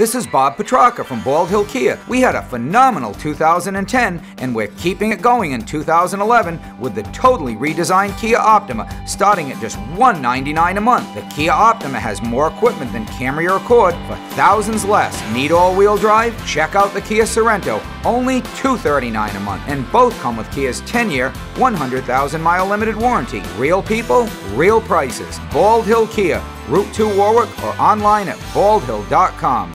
This is Bob Petrarca from Bald Hill Kia. We had a phenomenal 2010 and we're keeping it going in 2011 with the totally redesigned Kia Optima starting at just $199 a month. The Kia Optima has more equipment than Camry or Accord for thousands less. Need all-wheel drive? Check out the Kia Sorento, only $239 a month. And both come with Kia's 10-year, 100,000 mile limited warranty. Real people, real prices. Bald Hill Kia, Route 2 Warwick or online at baldhill.com.